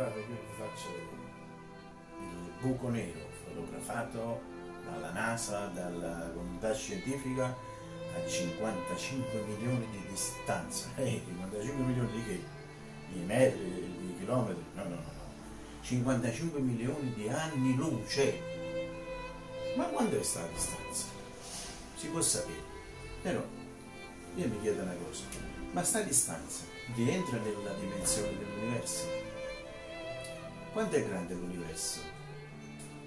guardate che vi faccio il buco nero fotografato dalla NASA, dalla comunità scientifica a 55 milioni di distanza. Eh, 55 milioni di che? Di metri, di chilometri? No, no, no, no. 55 milioni di anni luce. Ma quando è la distanza? Si può sapere. Però io mi chiedo una cosa, ma sta distanza rientra nella dimensione dell'universo? Quanto è grande l'universo?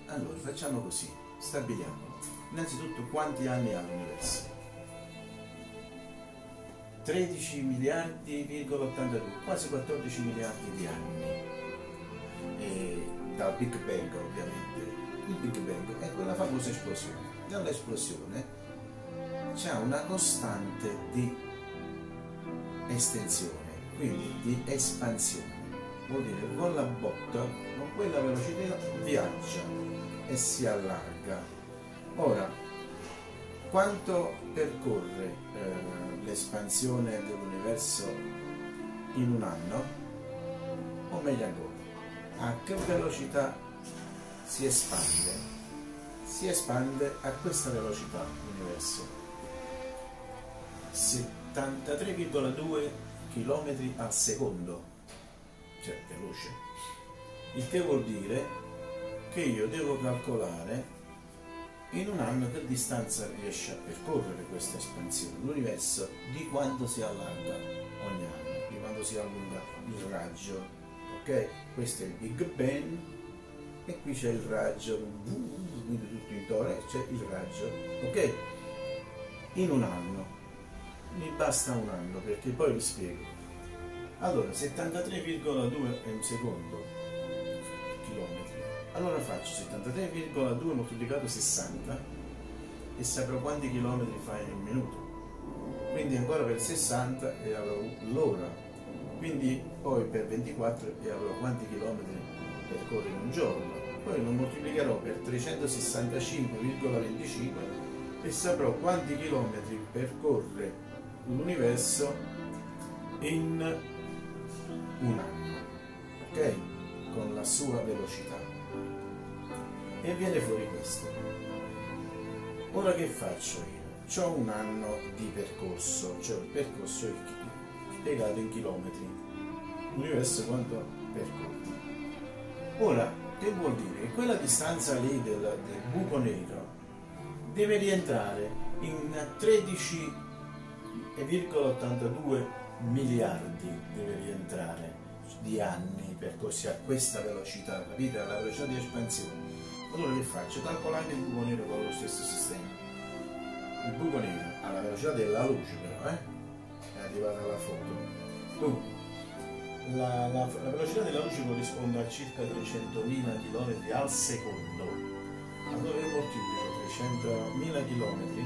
Allora facciamo così, stabiliamo innanzitutto quanti anni ha l'universo. 13 miliardi,82, quasi 14 miliardi di anni. E dal Big Bang ovviamente. Il Big Bang è quella famosa esplosione. Dall'esplosione c'è una costante di estensione, quindi di espansione. Vuol dire con la botta, con quella velocità viaggia e si allarga. Ora, quanto percorre eh, l'espansione dell'universo in un anno? O meglio ancora, a che velocità si espande? Si espande a questa velocità l'universo 73,2 km al secondo, cioè veloce. Il che vuol dire che io devo calcolare in un anno che distanza riesce a percorrere questa espansione, l'universo, di quanto si allarga ogni anno, di quanto si allunga il raggio. Ok? Questo è il Big Bang e qui c'è il raggio, quindi tutto intorno c'è il raggio. Ok? In un anno mi basta un anno perché poi vi spiego. Allora, 73,2 è un secondo chilometri. Allora faccio 73,2 moltiplicato 60 e saprò quanti chilometri fa in un minuto. Quindi ancora per 60 e avrò l'ora. Quindi poi per 24 e avrò quanti chilometri percorre in un giorno. Poi lo moltiplicherò per 365,25 e saprò quanti chilometri percorre l'universo in un anno, ok? Con la sua velocità. E viene fuori questo. Ora che faccio io? Ho un anno di percorso, cioè il percorso è spiegato in chilometri. L'universo quanto percorre. Ora, che vuol dire? Che quella distanza lì del, del buco nero deve rientrare in 13 1,82 miliardi deve rientrare di anni percorsi a questa velocità, capite? Alla velocità di espansione. Allora che faccio? Calcolate il buco nero con lo stesso sistema. Il buco nero alla velocità della luce però, eh? È arrivata la foto. Dunque, la, la, la, velocità della luce corrisponde a circa 300.000 km al secondo. Allora io moltiplico 300.000 km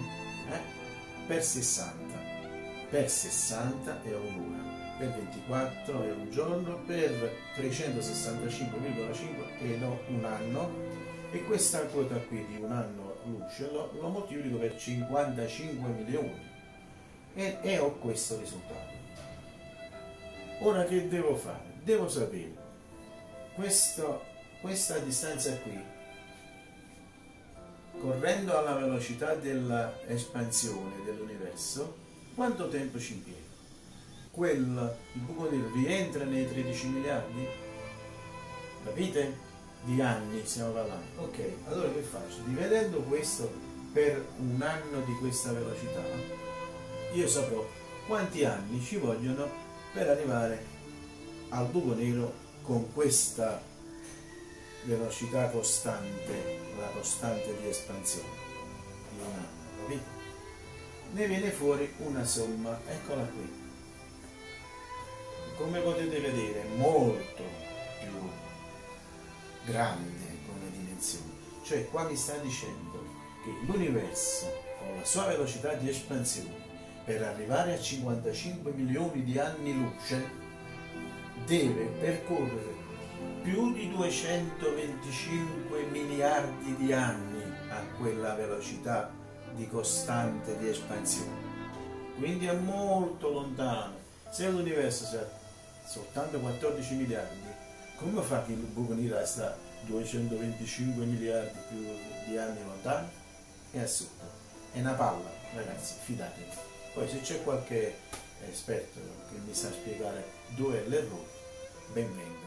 eh, per 60 per 60 è un'ora, per 24 è un giorno, per 365,5 è un anno e questa quota qui di un anno luce lo, lo moltiplico per 55 milioni e, e ho questo risultato. Ora che devo fare? Devo sapere questo, questa distanza qui correndo alla velocità dell'espansione dell'universo quanto tempo ci impiega? Quel, buco nero rientra nei 13 miliardi? Capite? Di anni stiamo parlando. Ok, allora che faccio? Dividendo questo per un anno di questa velocità, io saprò quanti anni ci vogliono per arrivare al buco nero con questa velocità costante, la costante di espansione di un anno, capite? Ne viene fuori una somma, eccola qui. Come potete vedere molto più grande come dimensione. Cioè qua mi sta dicendo che l'universo con la sua velocità di espansione per arrivare a 55 milioni di anni luce deve percorrere più di 225 miliardi di anni a quella velocità di costante di espansione. Quindi è molto lontano. Se l'universo sia soltanto 14 miliardi, come fa che il buco nero sta 225 miliardi più di anni lontano? È assurdo, è una palla, ragazzi, fidatevi. Poi se c'è qualche esperto che mi sa spiegare dove è l'errore, benvenga.